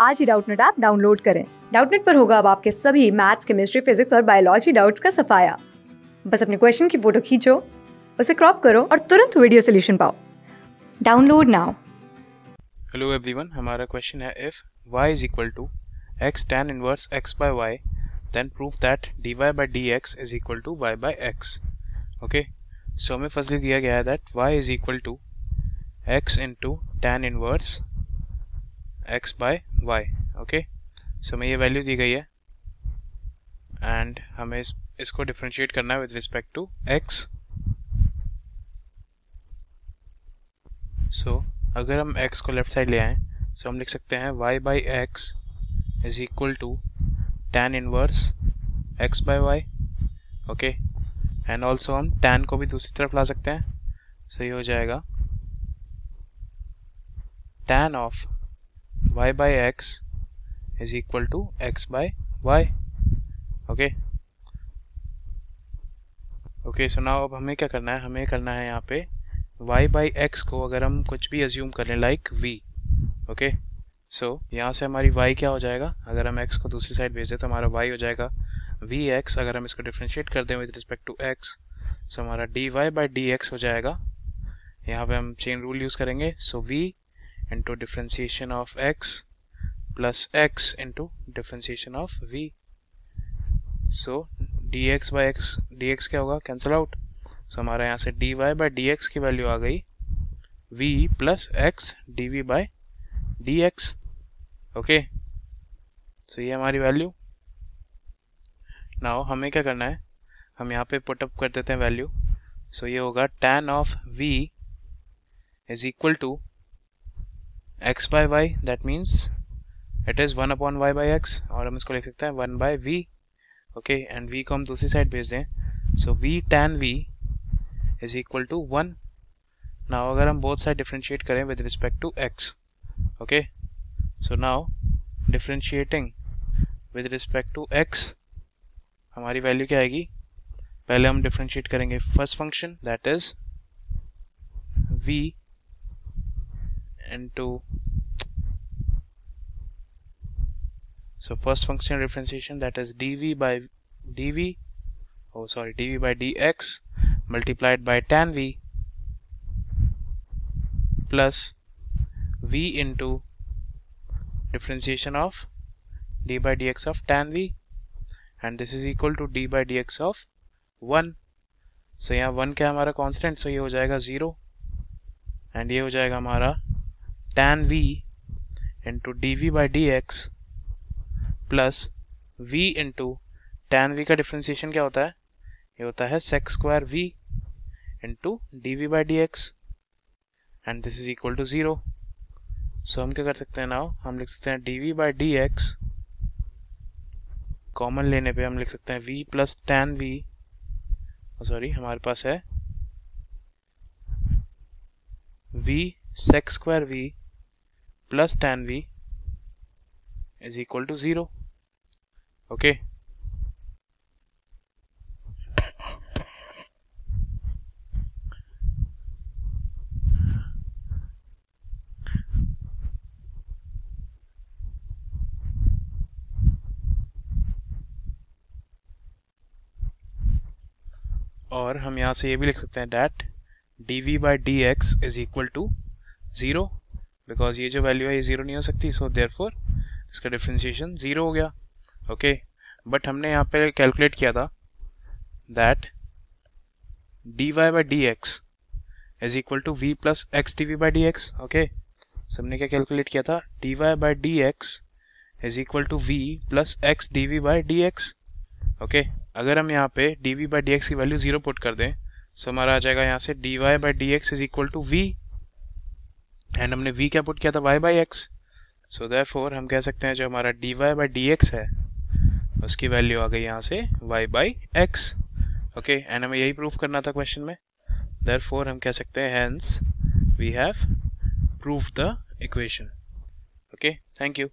आज ही Doubtnut app download करें। डाउटनेट पर होगा अब आपके सभी मैथ्स, केमिस्ट्री, फिजिक्स और बायोलॉजी डाउट्स का सफाया। बस अपने क्वेश्चन की फ़ोटो खींचो, उसे क्रॉप करो और तुरंत वीडियो सोल्यूशन पाओ। Download now. हेलो एवरीवन हमारा क्वेश्चन है if y is equal to x tan inverse x by y, then prove that dy by dx is equal to y by x. Okay so हमें firstly दिया गया है that y is equal to x into tan inverse x by y okay so हमें ये value दी गई है। And हमें इस, इसको डिफ्रेंशिएट करना है with respect to x so अगर हम x को लेफ़्ट साइड ले आए सो हम लिख सकते हैं y by x is equal to tan inverse x by y okay and also हम tan को भी दूसरी तरफ़ ला सकते हैं। सही so हो जाएगा। Tan of y by x is equal to x by y. Okay okay so now अब हमें क्या करना है? हमें करना है यहाँ पे y बाई एक्स को अगर हम कुछ भी अज्यूम करें लाइक v ओके सो यहाँ से हमारी y क्या हो जाएगा? अगर हम x को दूसरी साइड भेज दें तो हमारा y हो जाएगा वी एक्स अगर हम इसको डिफ्रेंशिएट कर दें with respect to x so हमारा डी वाई बाई डी हो जाएगा। यहाँ पे हम चेन रूल यूज़ करेंगे। So so, v into differentiation of x plus x into differentiation of v so dx by x dx क्या होगा कैंसिल आउट सो हमारा यहाँ से dy by dx की वैल्यू आ गई v plus x dv by dx okay so ये हमारी वैल्यू नाउ हमें क्या करना है हम यहाँ पे पुटअप कर देते हैं वैल्यू सो so ये होगा tan of v is equal to x by y that means it is one upon y by x और हम इसको लिख सकते हैं one by v okay and v को हम दूसरी साइड भेज दें। So v tan v is equal to one now अगर हम बोथ साइड डिफ्रेंशिएट करें with respect to x okay so now differentiating with respect to x हमारी value क्या आएगी? पहले हम डिफ्रेंशिएट करेंगे first function that is v into so first function differentiation that is dv by dv oh sorry dv by dx multiplied by tan v plus v into differentiation of d by dx of tan v and this is equal to d by dx of 1 so यहाँ 1 क्या हमारा constant so so ये हो जाएगा zero and ये हो जाएगा हमारा tan v into dv by dx plus v into tan v का डिफ्रेंसिएशन क्या होता है? ये होता है sec square v into d v by d x and this is equal to zero so हम क्या कर सकते हैं नाउ हम लिख सकते हैं d v by d x common लेने पे हम लिख सकते हैं v plus tan v sorry हमारे पास है v sec square v plus tan v is equal to 0 okay. और हम यहाँ से ये भी लिख सकते हैं that d v by d x is equal to zero because ये जो वैल्यू है ये ज़ीरो नहीं हो सकती सो देयर फोर इसका डिफ्रेंशिएशन ज़ीरो हो गया ओके okay. बट हमने यहाँ पे कैलकुलेट किया था that d y by d x is equal to v plus x d v by d x okay so हमने क्या कैलकुलेट किया था? D y by d x is equal to v plus x d v by d x okay अगर हम यहाँ पे d v by d x की value zero put कर दें सो so हमारा आ जाएगा यहाँ से d y by d x is equal to v and हमने v क्या पुट किया था? Y by x so therefore हम कह सकते हैं जो हमारा d y by d x है, उसकी वैल्यू आ गई यहाँ से y by x okay and हमें यही प्रूफ करना था क्वेश्चन में. देर फोर हम कह सकते हैं hence we have proved the equation okay thank you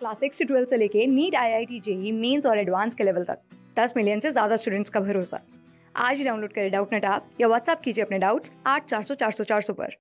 class six से ट्वेल्थ से लेके NEET I I T JEE Mains और एडवांस के लेवल तक, दस मिलियन से ज़्यादा स्टूडेंट्स का भरोसा. आज ही डाउनलोड करें डाउट नेट आप या व्हाट्सअप कीजिए अपने डाउट्स आठ चार सौ चार सौ चार सौ पर.